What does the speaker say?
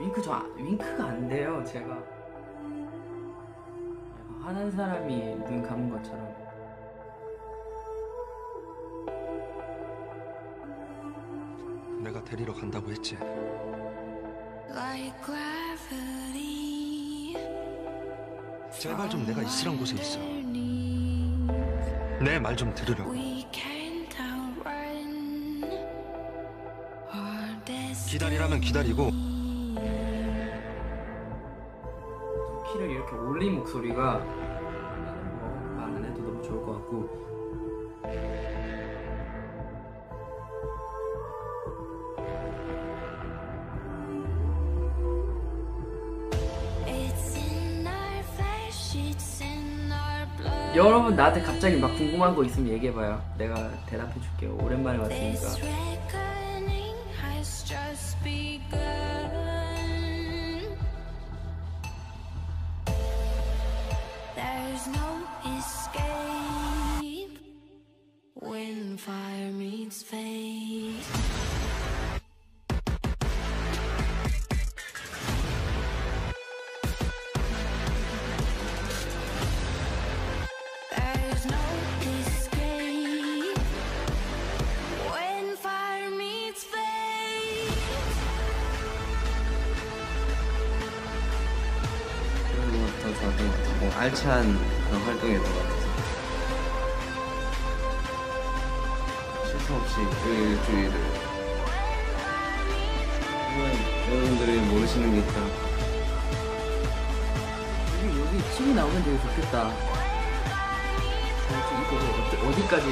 윙크 저 안- 윙크가 안 돼요 제가 하는 사람이 눈 감은 것처럼 내가 데리러 간다고 했지. like gravity. 제발 좀 내가 있으란 곳에 있어. 내 말 좀 들으려고. 기다리라면 기다리고 키를 이렇게 올린 목소리가 뭐말안 해도 너무 좋을 것 같고. 여러분 나한테 갑자기 막 궁금한 거 있으면 얘기해봐요. 내가 대답해 줄게요. 오랜만에 왔으니까 There's no escape when fire meets fate. 알찬 그런 활동이었던 것 같아서. 실수 없이 일주일을. 정말 여러분들이 모르시는 게 있다. 여기, 여기 침이 나오면 되게 좋겠다. 어, 이거 어디, 어디까지